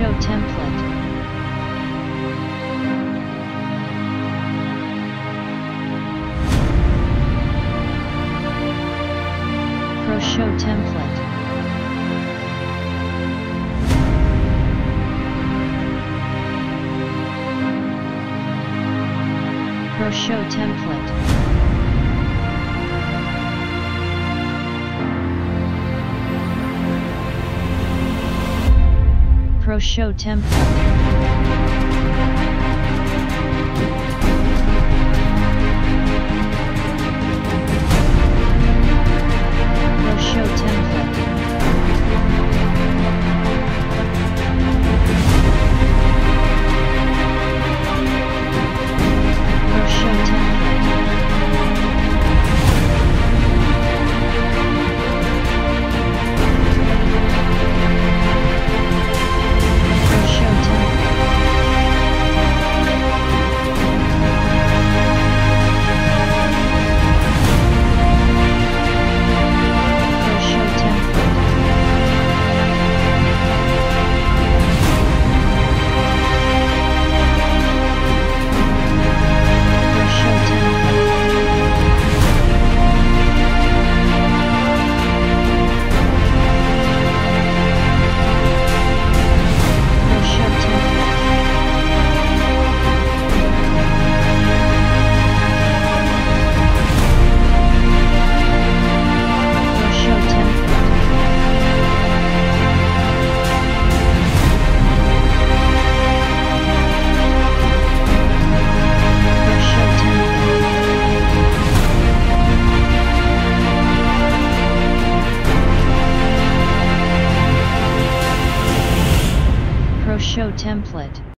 Show template. Pro Show template. Pro Show template. Pro Show template. Show template.